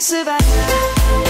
Savannah